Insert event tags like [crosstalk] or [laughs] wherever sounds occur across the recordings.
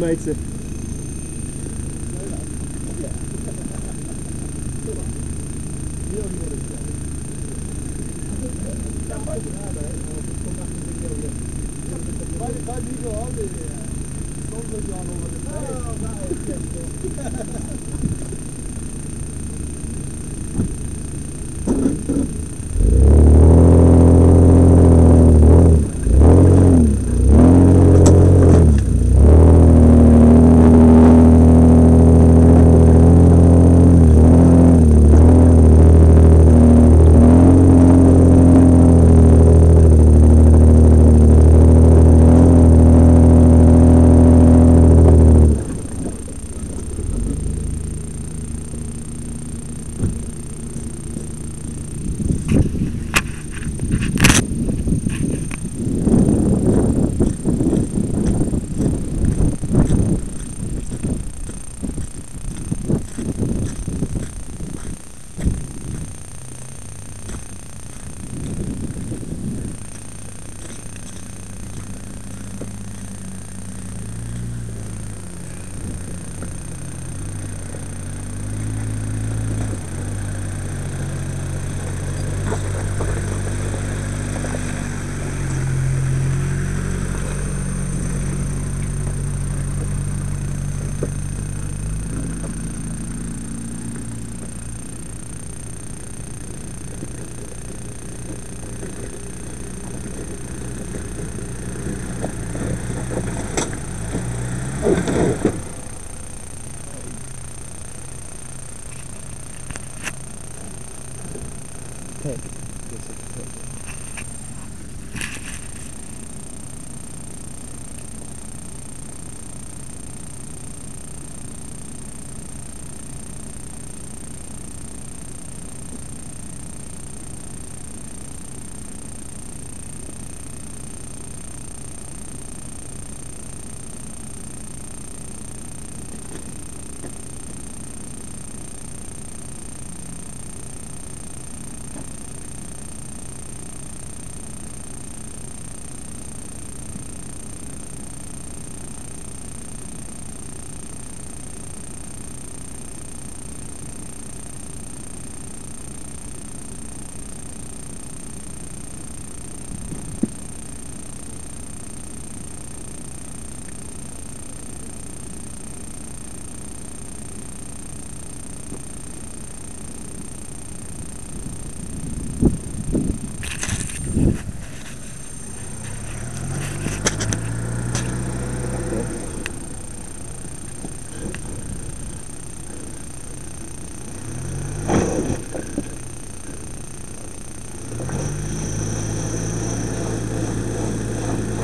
uh, sun will be all over the place.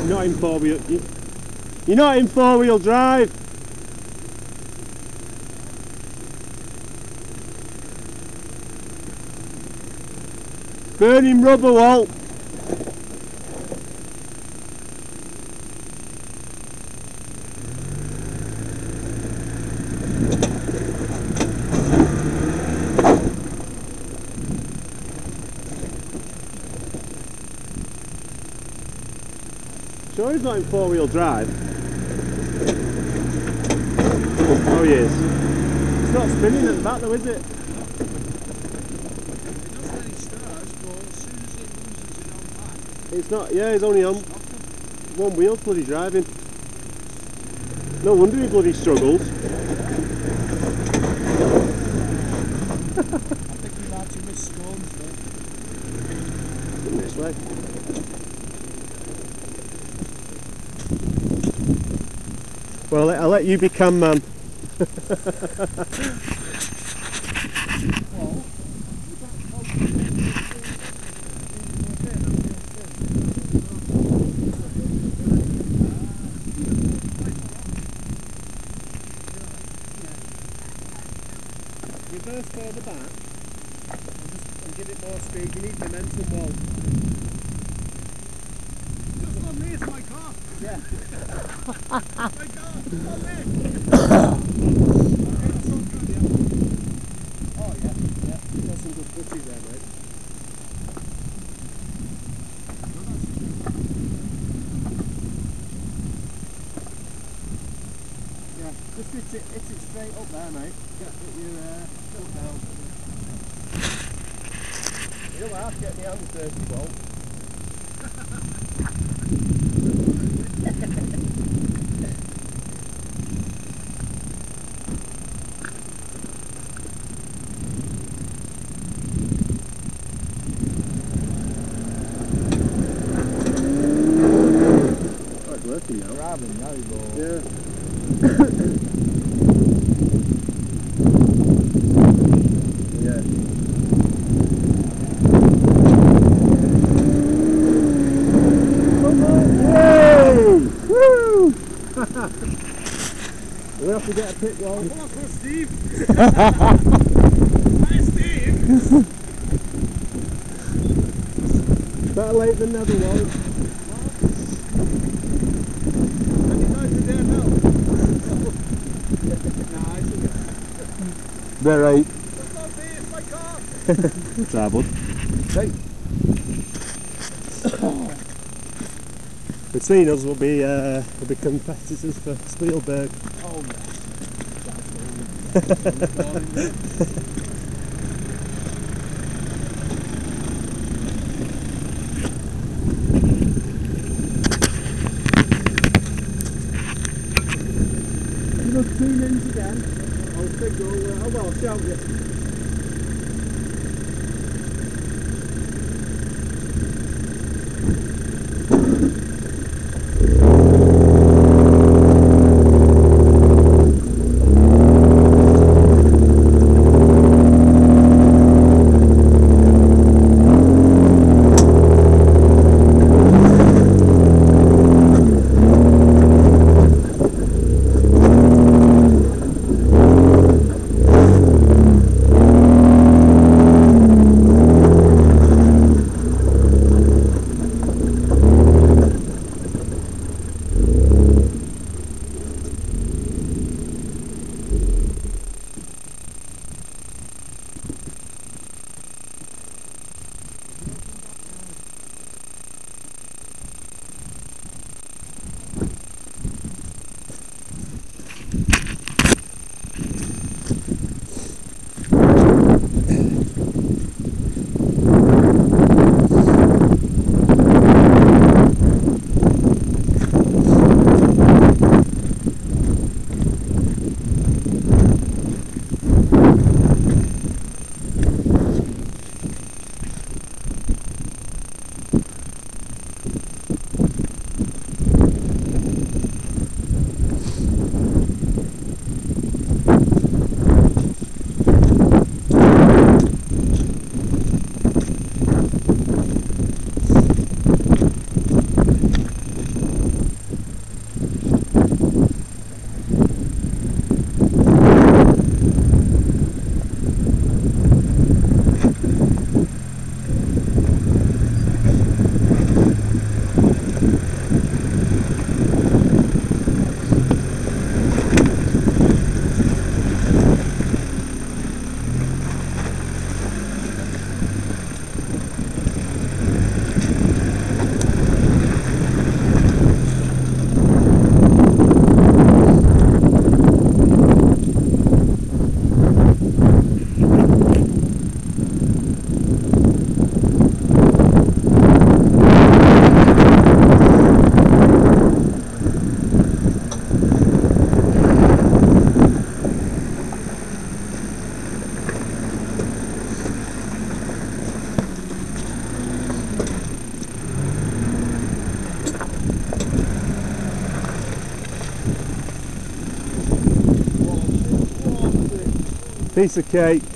You're not in four wheel. you- You're not in four wheel drive. Burning rubber, Walt. He's not in four wheel drive. Oh he is. It's not spinning at the back though is it? It does when it starts, but as soon as it loses it on back, It's not, yeah he's only on one wheel bloody driving. No wonder he bloody struggles. [laughs] I think we might have missed scones though. This way. Well, I'll let you become man. Reverse further back and, just, and give it more speed. You need momentum, Walt. Just on me, it's my car. Yeah. Oh, it's it, it's it straight up there, mate. Get your uh, foot down. You'll have to get me out of dirty bolt. [laughs] we have to get a pit roll. Come on, for Steve. Hi, Steve. Better late than never, Walt. And you guys are there nah, it's okay. They're right. That's not me, my car. Try, bud. Hey. Between us will be uh, will be competitors for Spielberg. Look two again. I'll you'll, uh, oh well, I'll shout Piece of cake.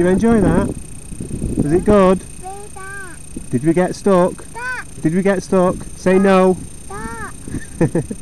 You enjoy that? Was it good? Did we get stuck? Did we get stuck? Say no. [laughs]